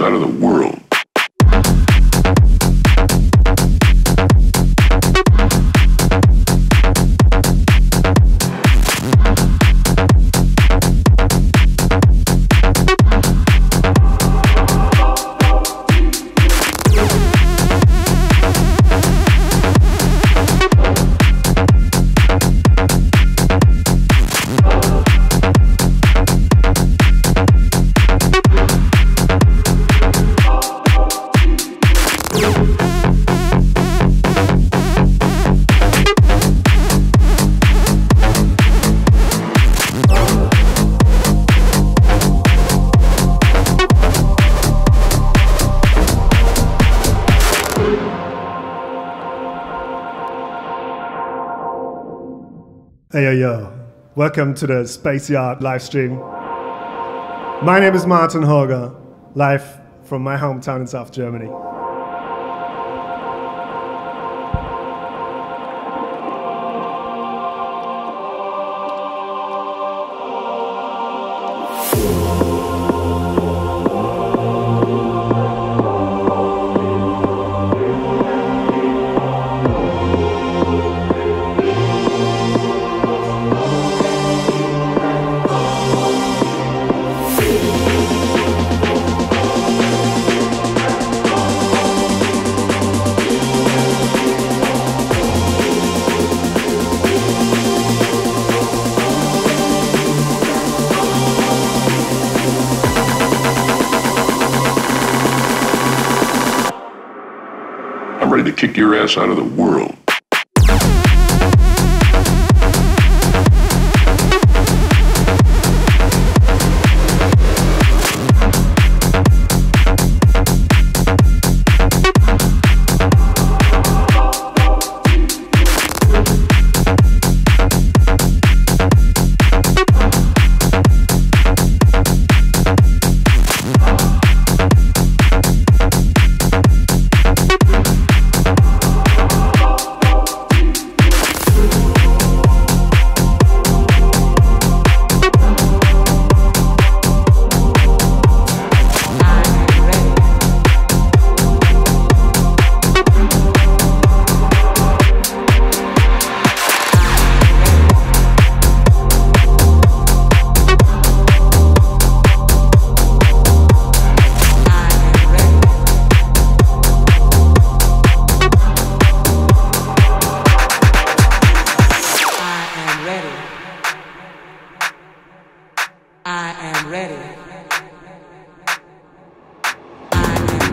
out of the world. Welcome to the Space Yacht live stream. My name is Marten Horger, live from my hometown in South Germany. Kick your ass out of the world.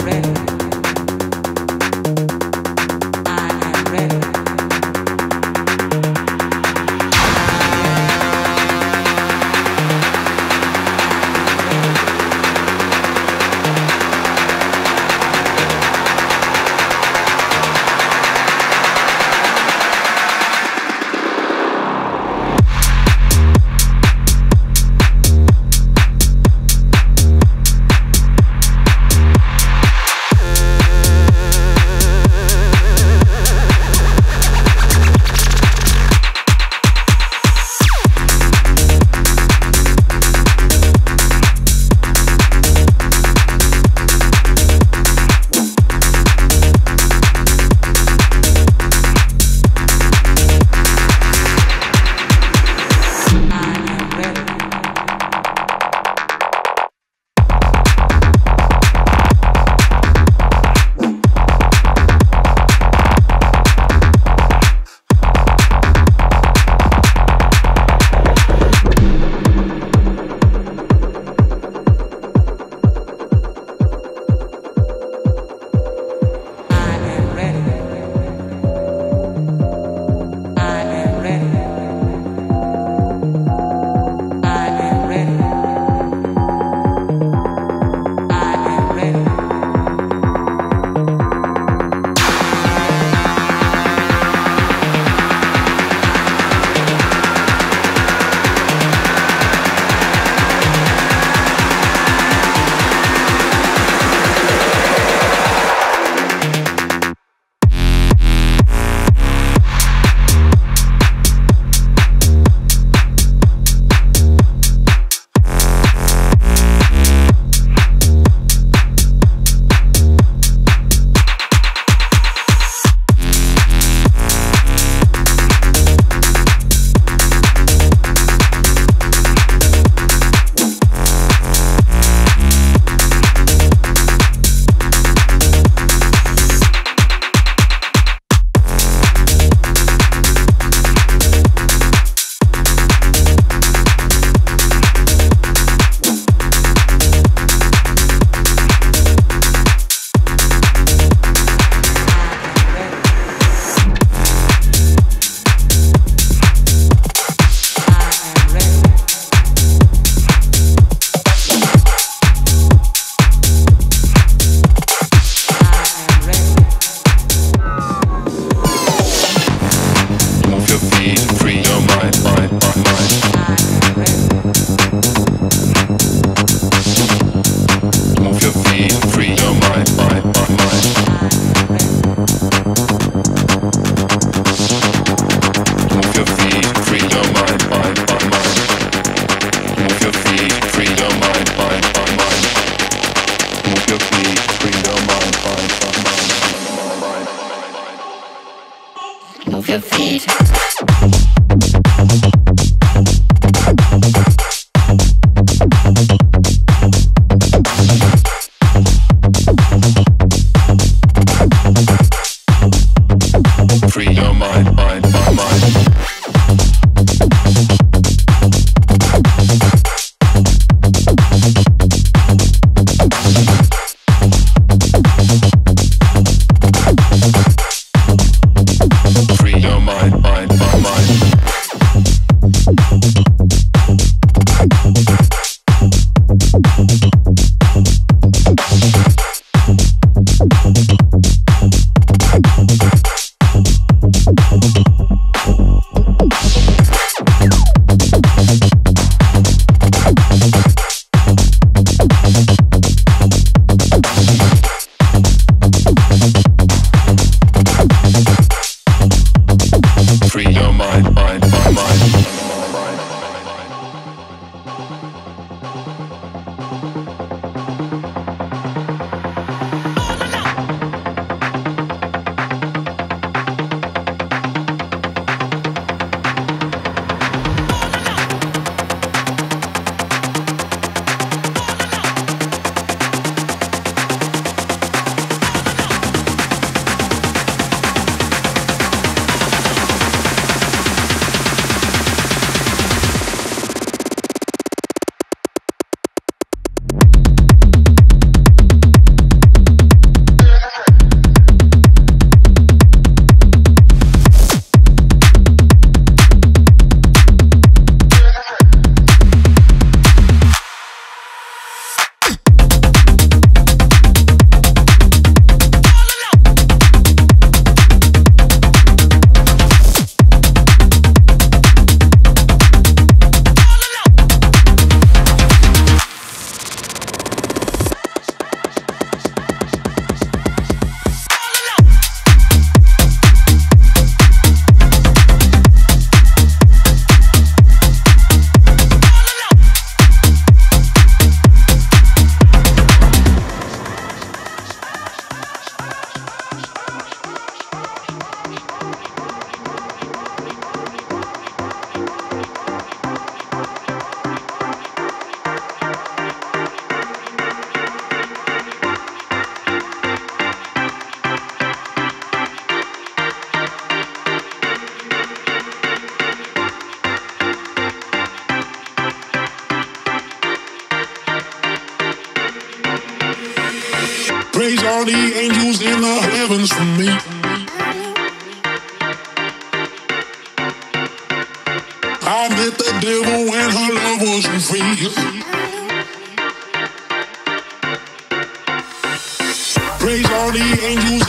mujer.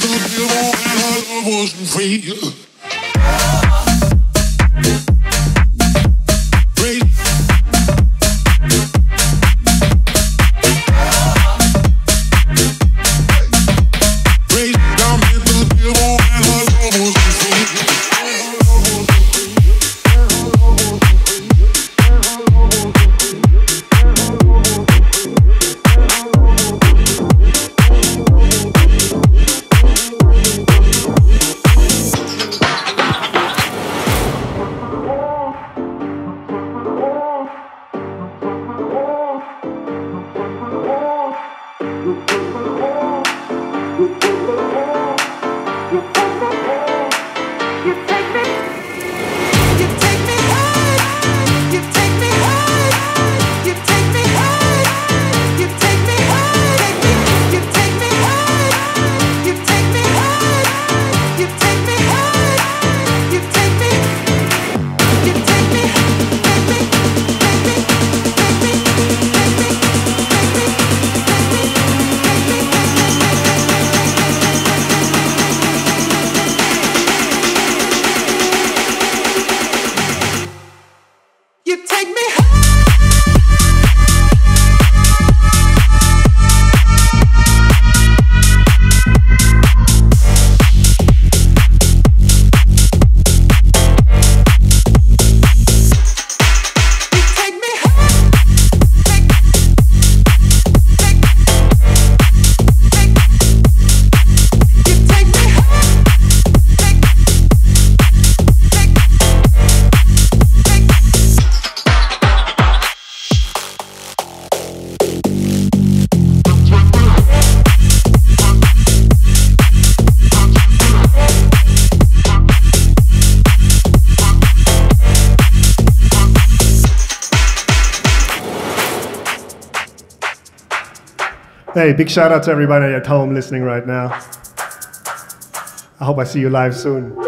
Don't you know that I wasn't free? Hey, big shout out to everybody at home listening right now. I hope I see you live soon.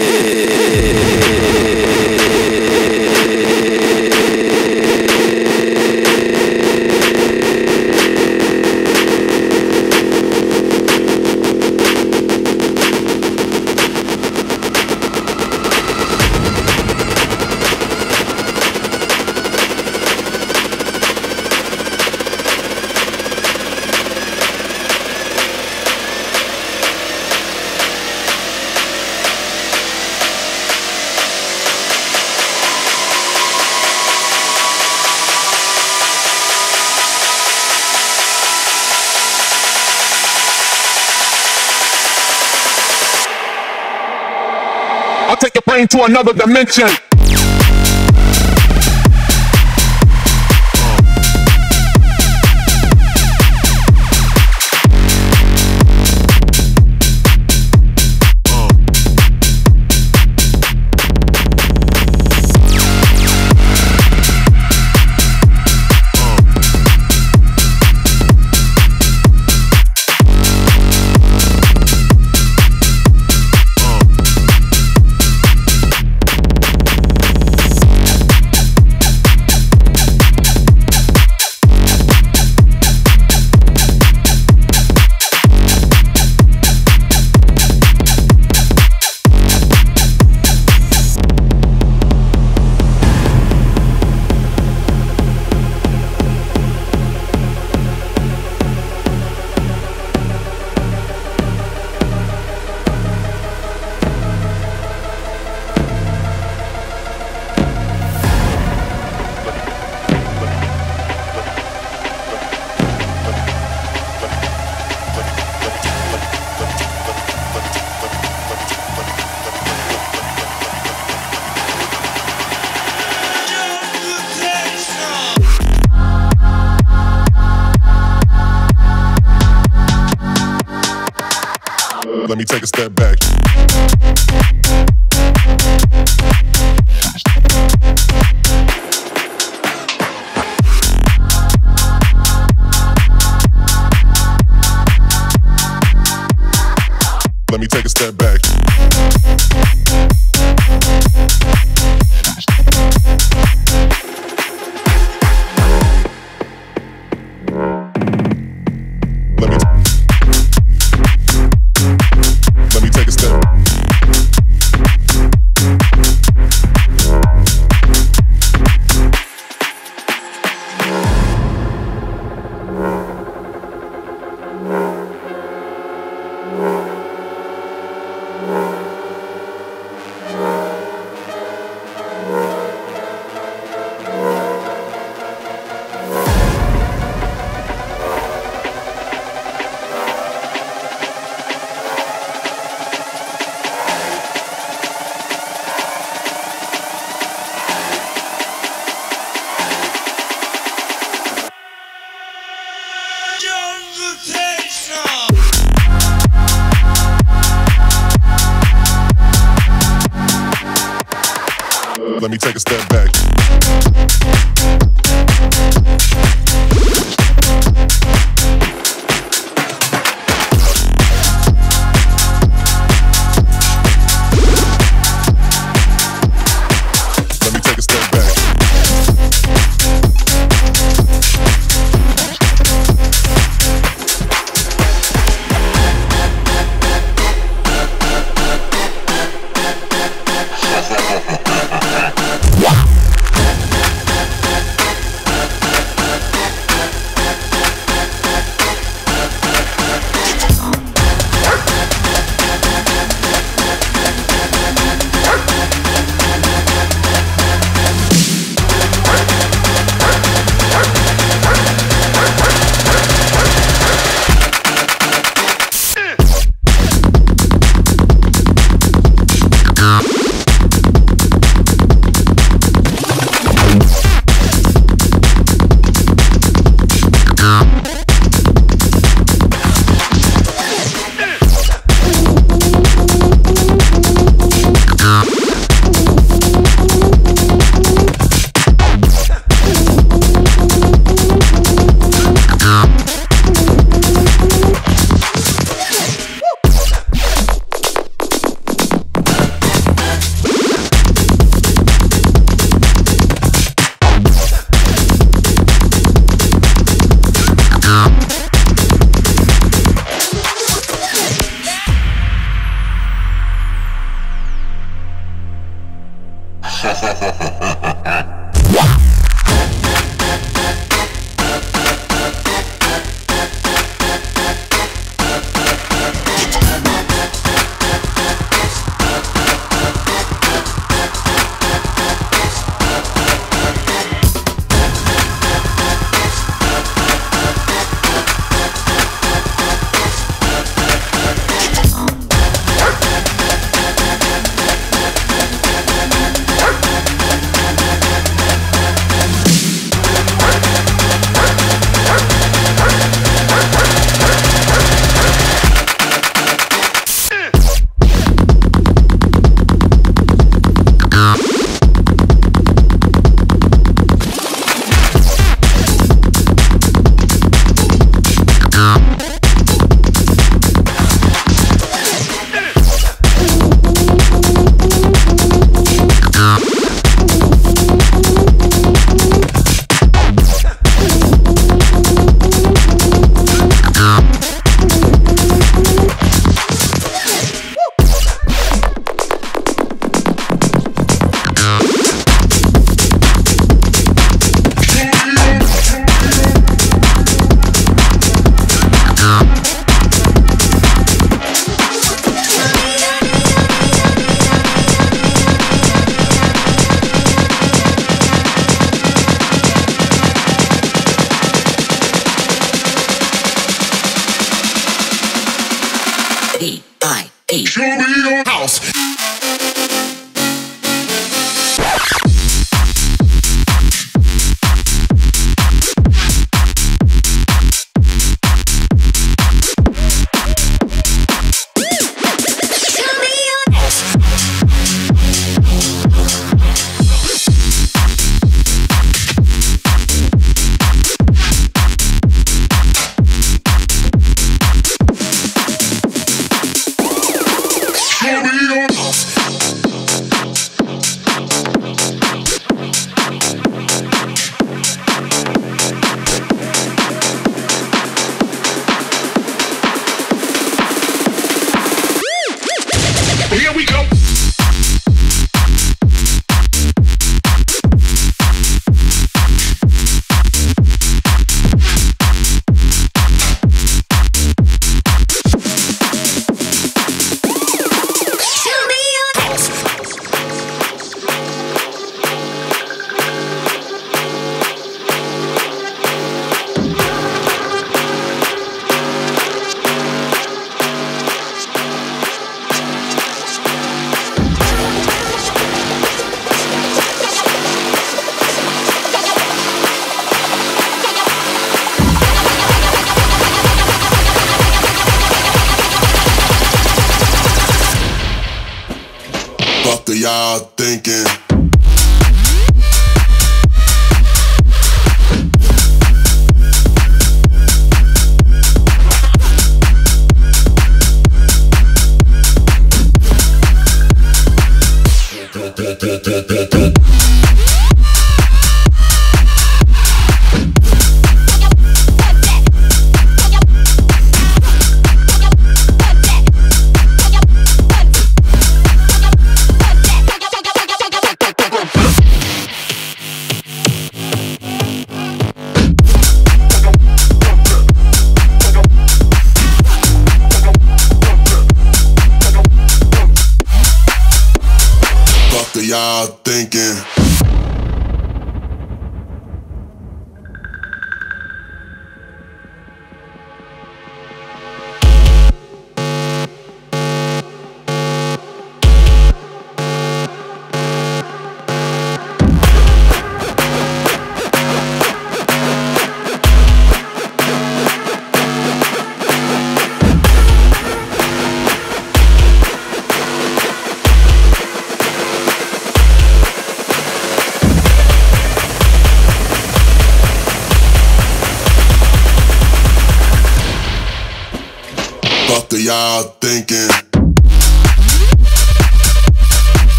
to another dimension.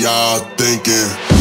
Y'all thinking?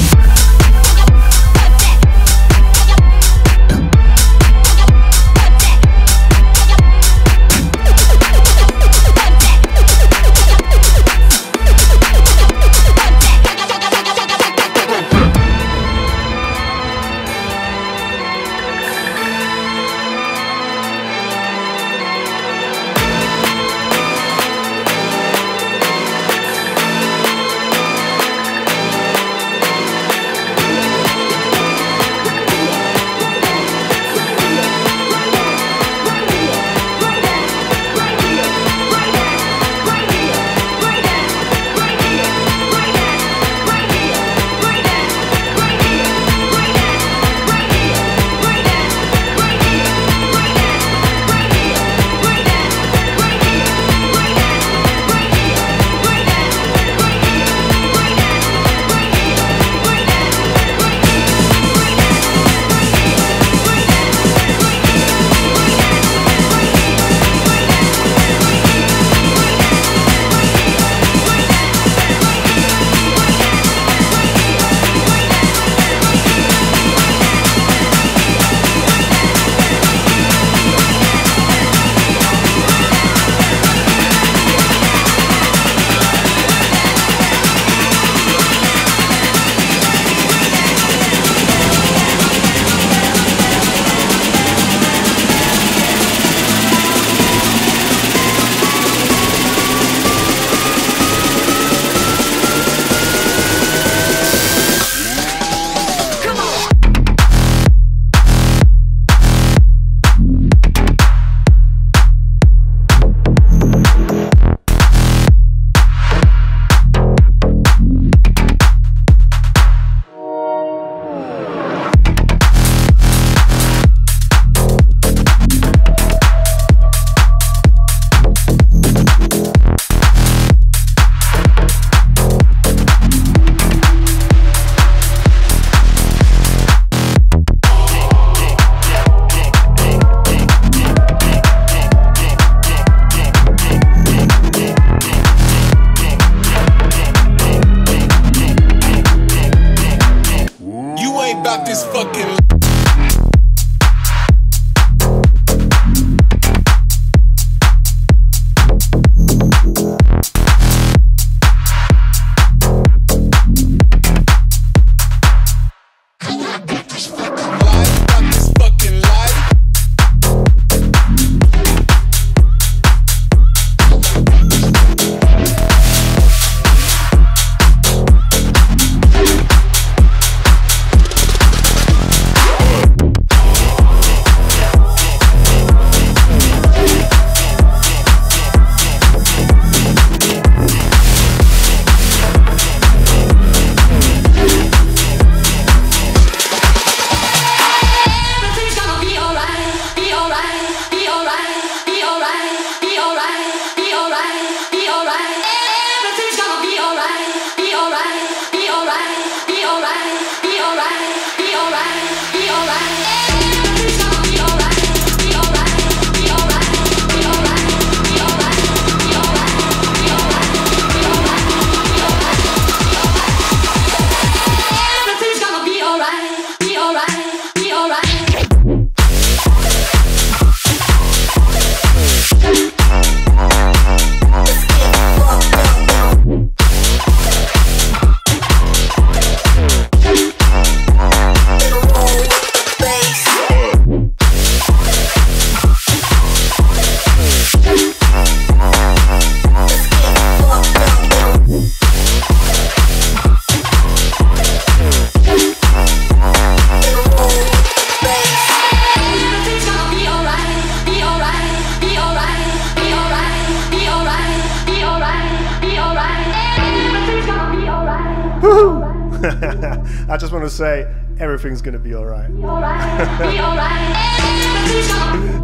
Everything's gonna be alright.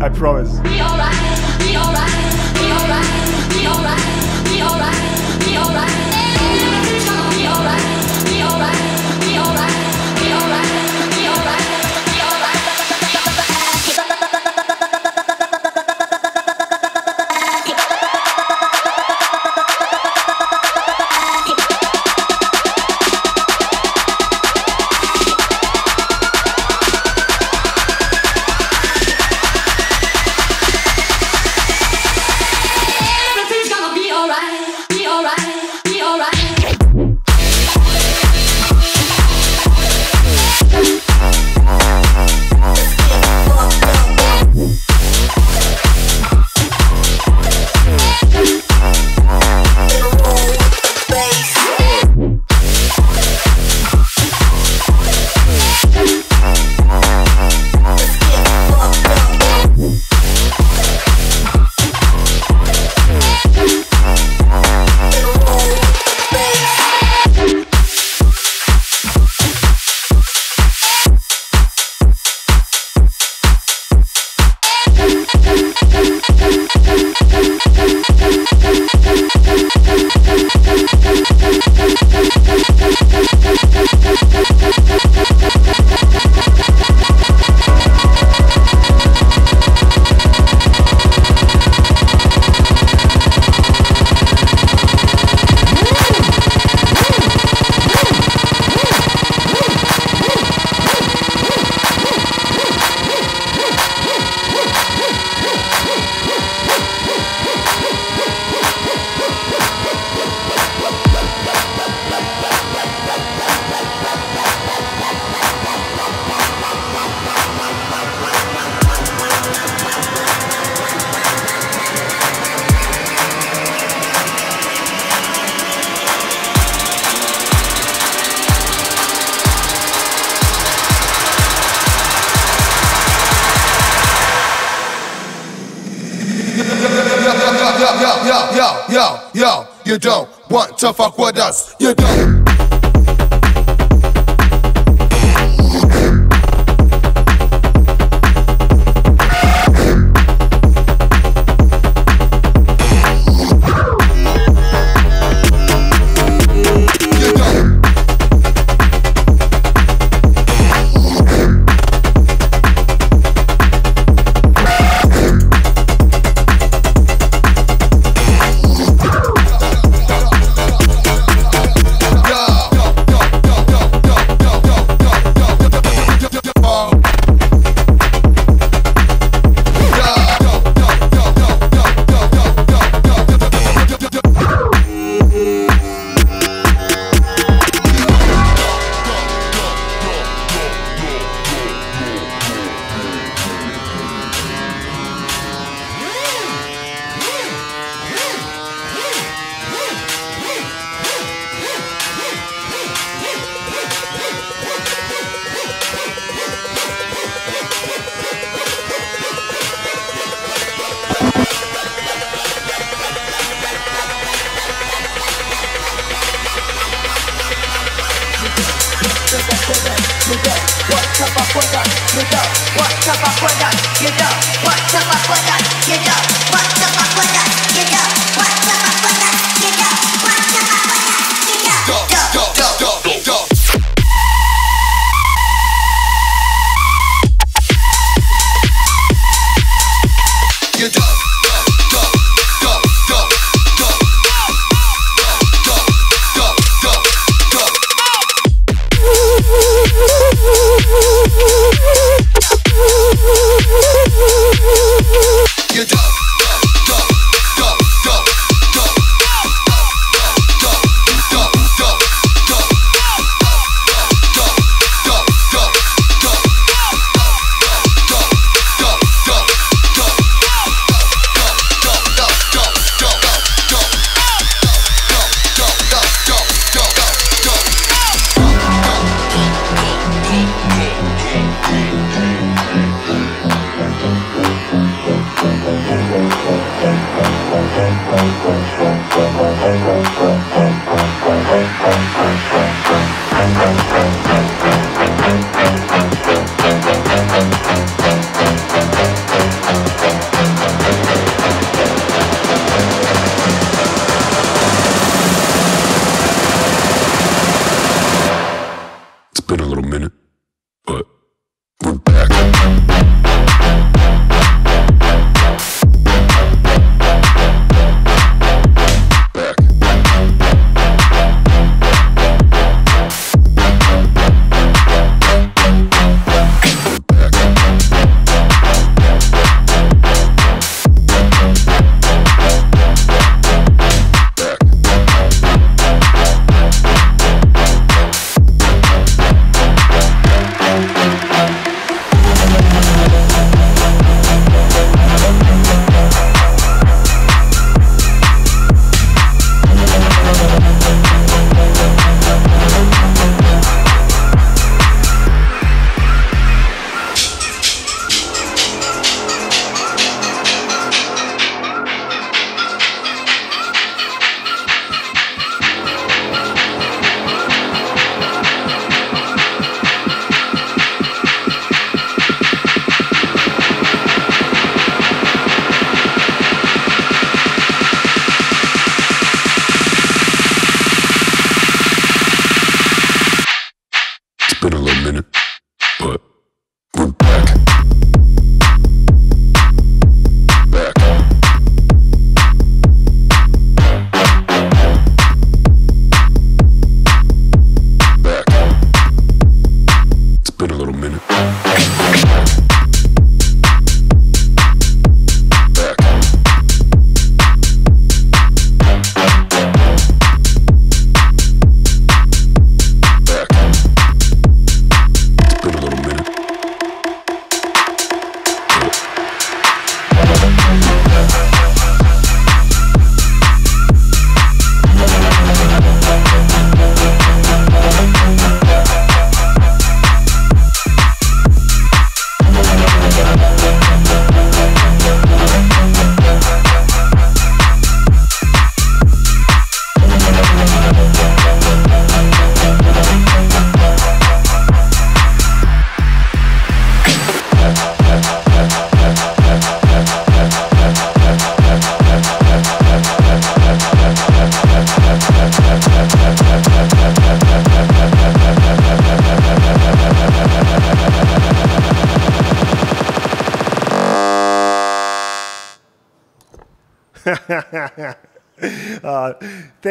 I promise. Yo, yo, yo, yo, you don't want to fuck with us. You don't.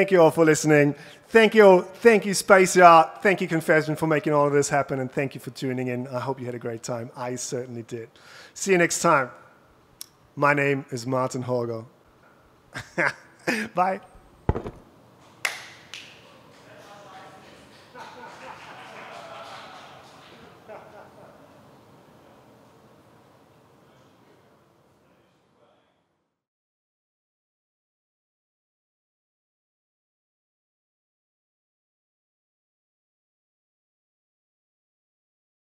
Thank you all for listening. Thank you, thank you, Space Yacht. Thank you, Confession, for making all of this happen, and thank you for tuning in. I hope you had a great time. I certainly did. See you next time. My name is Marten Horger. Bye.